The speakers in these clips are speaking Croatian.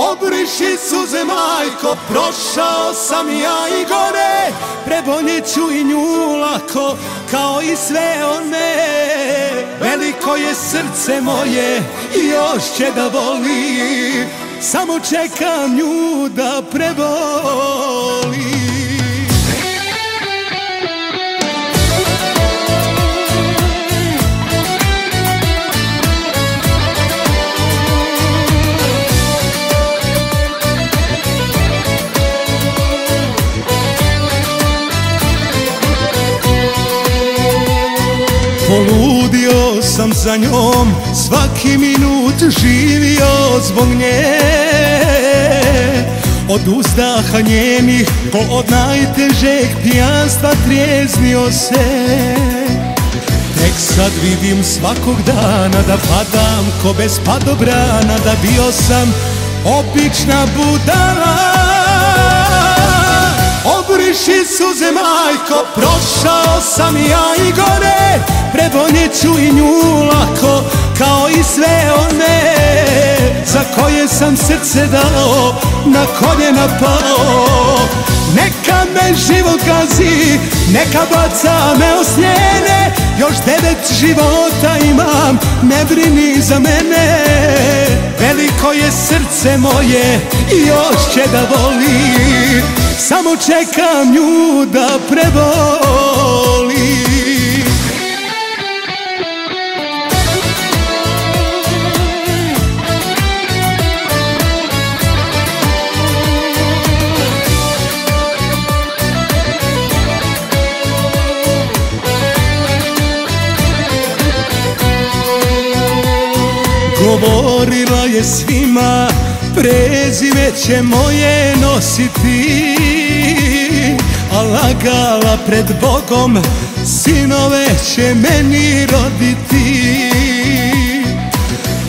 Obriši suze majko, prošao sam ja i gore. Preboljeću i nju lako, kao i sve one. Veliko je srce moje i još će da voli. Samo čekam nju da preboli Poludio sam za njom, svaki minut živio zbog nje. Od uzdaha njenih, ko od najtežeg pijanstva trijeznio se. Tek sad vidim svakog dana da padam ko bez padobrana Da bio sam obična budala. Obriši suze majko, prošao sam ja i gore Preboljeću i nju lako, kao i sve one Za koje sam srce dao, na koljena pao. Neka me život gazi, neka baca me osljene Još devet života imam, ne brini za mene. Veliko je srce moje i još će da voli Samo čekam nju da preboli Govorila je svima Prezime će moje nositi. A lagala pred Bogom Sinove će meni roditi.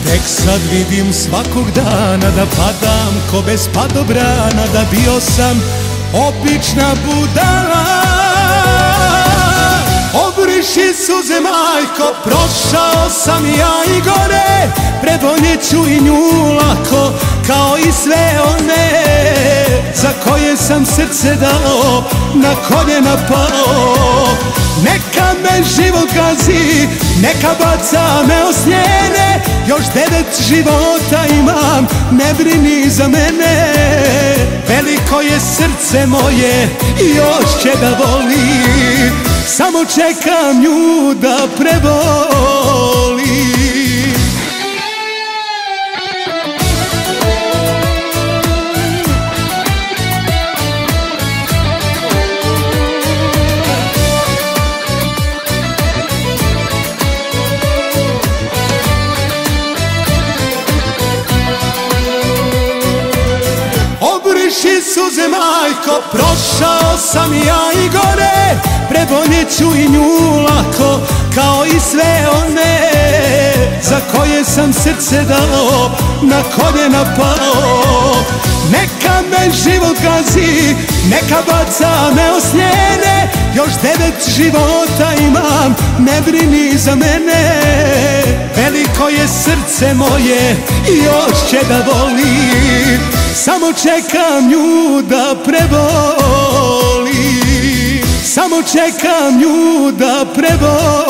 Tek sad vidim svakog dana Da padam ko bez padobrana Da bio sam obična budala Obriši suze majko, prošao sam ja i gore Preboljeću i nju lako, kao i sve one Za koje sam srce dao, na koljena pao. Neka me život gazi, neka baca me osljene Još devet života imam, ne brini za mene. Veliko je srce moje još će da voli Samo čekam nju da preboli. Suze majko, prošao sam ja i gore Preboljeću i nju lako, kao i sve one Za koje sam srce dao, na koljena pao. Neka me život gazi, neka baca me osljene Još devet života imam, ne brini za mene. Veliko je srce moje i još će da voli Samo čekam nju da Samo čekam nju da preboli